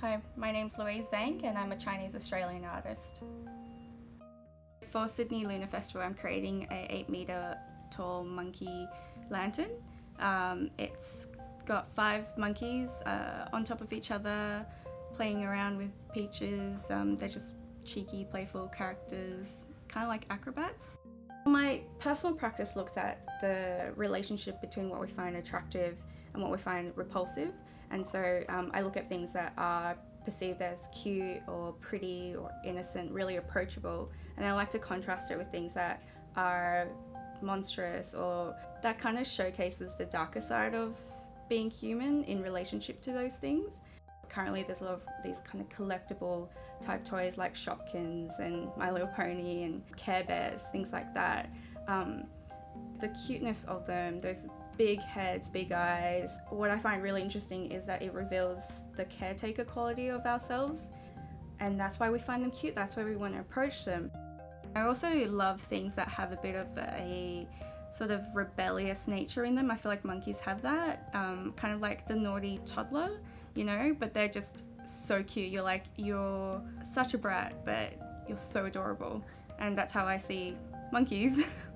Hi, my name's Louise Zhang and I'm a Chinese Australian artist. For Sydney Lunar Festival I'm creating a 8 metre tall monkey lantern. Um, it's got five monkeys uh, on top of each other playing around with peaches. Um, they're just cheeky, playful characters, kind of like acrobats. My personal practice looks at the relationship between what we find attractive and what we find repulsive. And so um, I look at things that are perceived as cute or pretty or innocent, really approachable, and I like to contrast it with things that are monstrous or that kind of showcases the darker side of being human in relationship to those things. Currently there's a lot of these kind of collectible type toys like Shopkins and My Little Pony and Care Bears, things like that. Um, the cuteness of them, those big heads, big eyes. What I find really interesting is that it reveals the caretaker quality of ourselves and that's why we find them cute, that's why we want to approach them. I also love things that have a bit of a sort of rebellious nature in them. I feel like monkeys have that, um, kind of like the naughty toddler, you know, but they're just so cute. You're like, you're such a brat, but you're so adorable. And that's how I see monkeys.